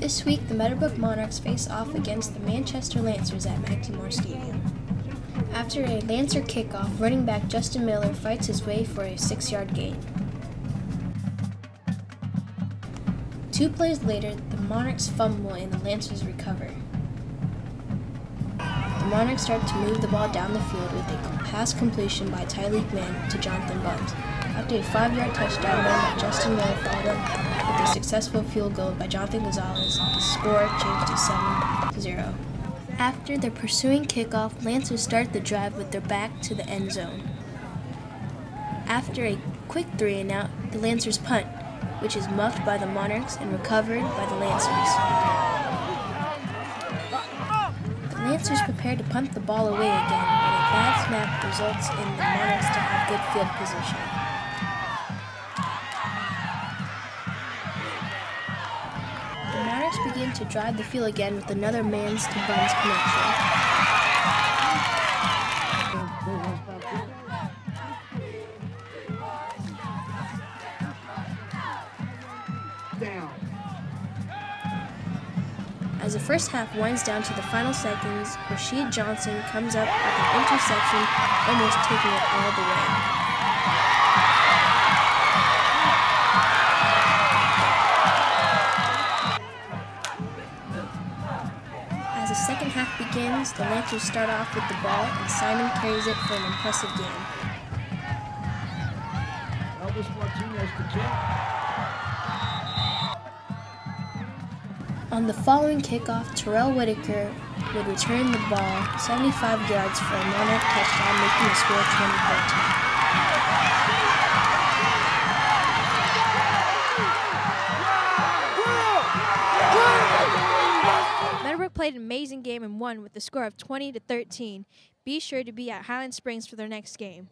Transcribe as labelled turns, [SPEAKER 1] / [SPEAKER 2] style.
[SPEAKER 1] This week, the Meadowbrook Monarchs face off against the Manchester Lancers at Mackie Moore Stadium. After a Lancer kickoff, running back Justin Miller fights his way for a six yard gain. Two plays later, the Monarchs fumble and the Lancers recover. The Monarchs start to move the ball down the field with a pass completion by Tyleek Mann to Jonathan Bunt. After a five yard touchdown run by Justin Miller with a successful field goal by Jonathan Gonzalez, the score changed to 7 0. After the pursuing kickoff, Lancers start the drive with their back to the end zone. After a quick three and out, the Lancers punt, which is muffed by the Monarchs and recovered by the Lancers. The Lancers prepare to punt the ball away again, but a bad snap results in the Monarchs to have good field position. Begin to drive the field again with another Mann's to Buns connection. As the first half winds down to the final seconds, Rashid Johnson comes up with an interception, almost taking it all the way. The second half begins, the Lancers start off with the ball, and Simon carries it for an impressive game. Elvis Martinez to kick. On the following kickoff, Terrell Whitaker would return the ball 75 yards for a Monarch touchdown, making the score 20 14.
[SPEAKER 2] Played an amazing game and won with a score of 20 to 13. Be sure to be at Highland Springs for their next game.